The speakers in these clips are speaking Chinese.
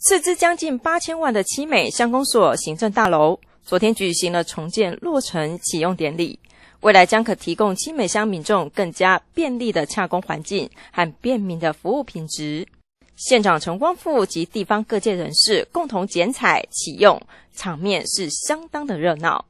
斥资将近八千万的七美乡公所行政大楼，昨天举行了重建落成启用典礼。未来将可提供七美乡民众更加便利的洽公环境和便民的服务品质。县长陈光复及地方各界人士共同剪彩启用，场面是相当的热闹。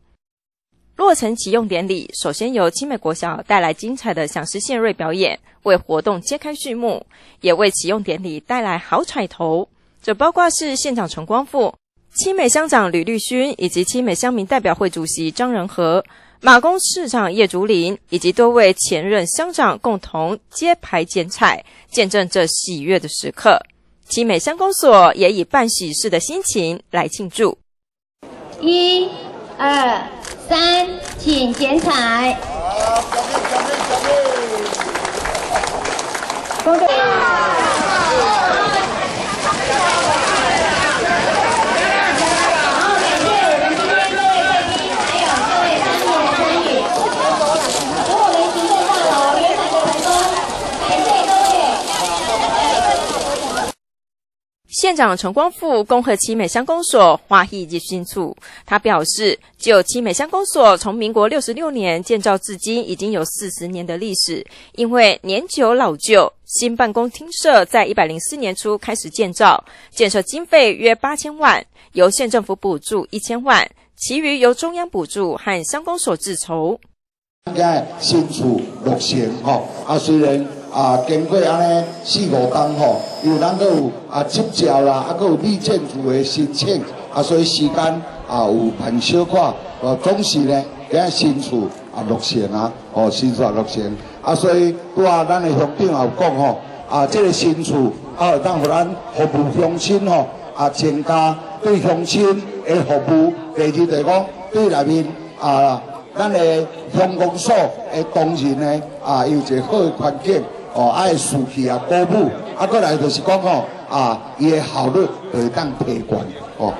落成启用典礼，首先由七美国小带来精彩的响狮献瑞表演，为活动揭开序幕，也为启用典礼带来好彩头。这包括是县长陈光复、七美乡长吕绿勋以及七美乡民代表会主席张仁和、马公市长叶竹林以及多位前任乡长共同揭牌剪彩，见证这喜悦的时刻。七美乡公所也以办喜事的心情来庆祝。一、二。三，请剪彩。工作。县长陈光复恭贺七美乡公所花艺及新处。他表示，就七美乡公所从民国六十六年建造至今，已经有四十年的历史。因为年久老旧，新办公厅舍在一百零四年初开始建造，建设经费约八千万，由县政府补助一千万，其余由中央补助和乡公所自筹。现在新厝落成吼，啊虽然。啊，经过安尼四五工吼，有咱个有啊执照啦，啊，搁有立建筑的申请，啊，所以时间啊有慢小可，哦，总是呢，今新厝啊落成啊，哦，新厝落成，啊，所以拄啊，咱的乡长也有讲吼，啊，这个新厝啊，当互咱服务乡亲吼，啊，增加对乡亲的服务，第二就讲对内面啊，咱的乡公所的同仁呢，啊，有一个好的环境。哦，爱士气啊，鼓舞，啊，过来就是讲哦，啊，伊的效率会当提高哦。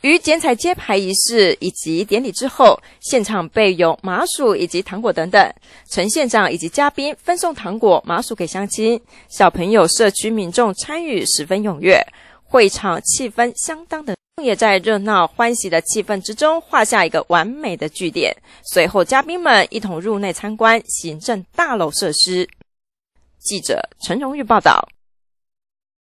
于剪彩揭牌仪式以及典礼之后，现场备有麻薯以及糖果等等。陈县长以及嘉宾分送糖果、麻薯给乡亲，小朋友、社区民众参与十分踊跃，会场气氛相当的。也在热闹欢喜的气氛之中画下一个完美的句点。随后，嘉宾们一同入内参观行政大楼设施。记者陈荣玉报道。